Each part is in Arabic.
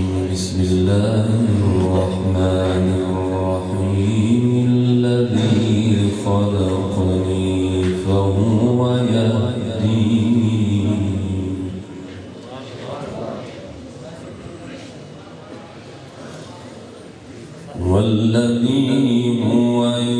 بسم الله الرحمن الرحيم الذي خلقني فهو يهديني والذي هو يهديني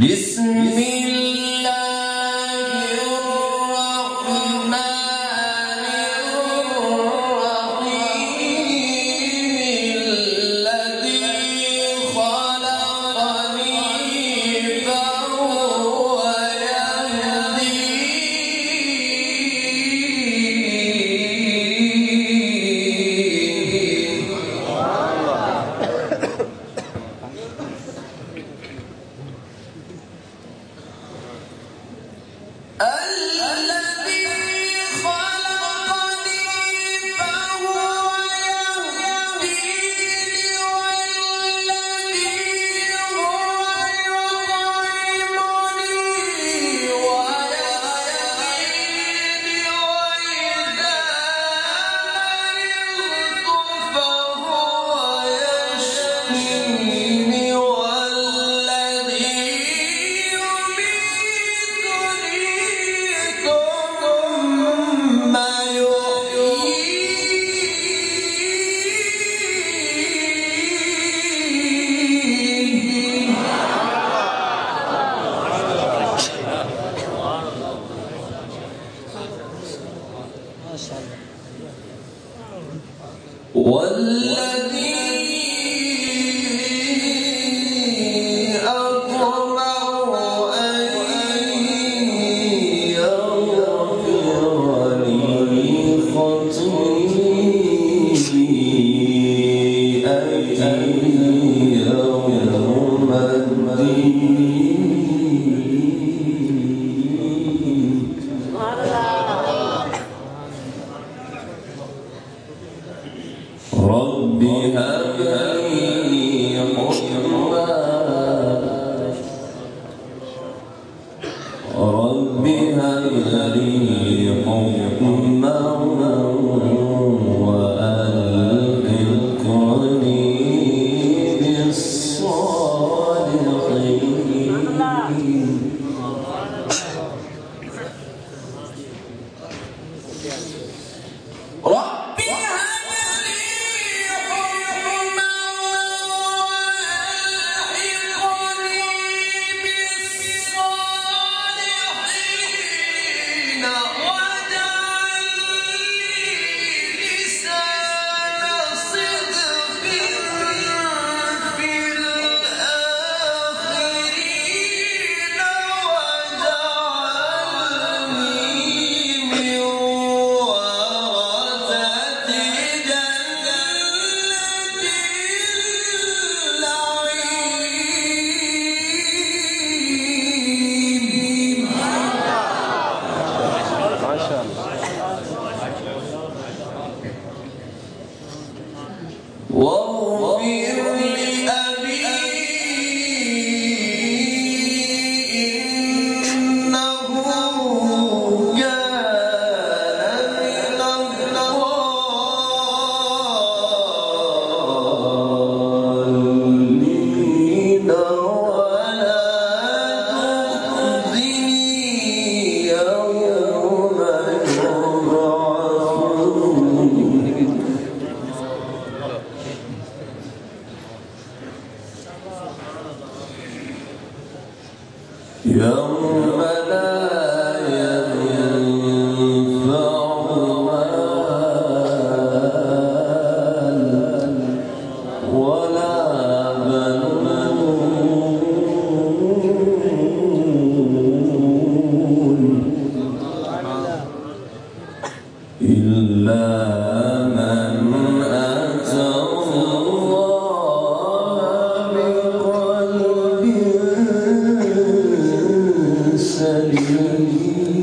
بسم والذي يوم لا سليم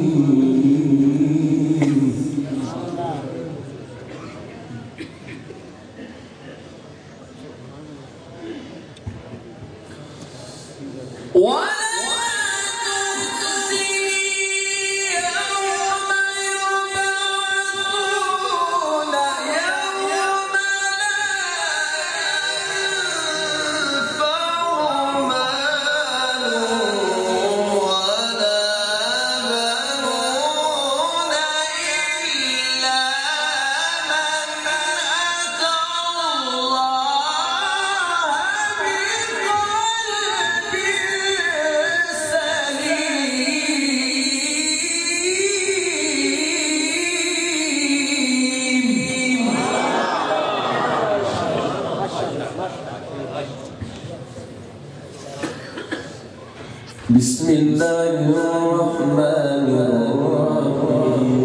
بسم الله الرحمن الرحيم.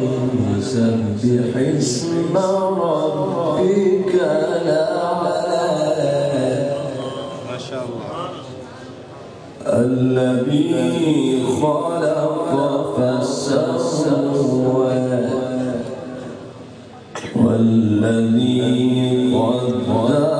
سبح اسم ربك الأعلى ما شاء الله الذي خلق فسوى والذي قدر.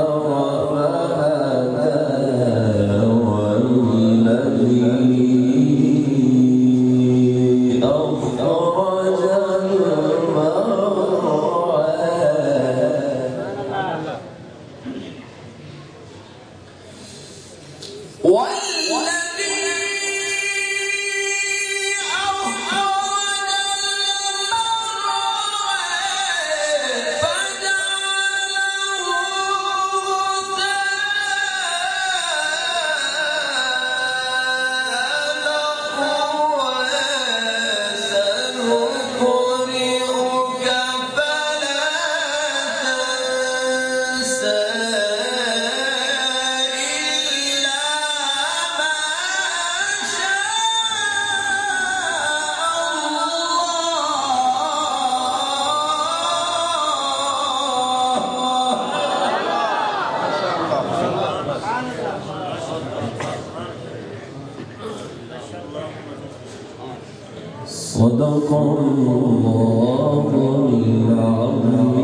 والذي صدق الله العظيم.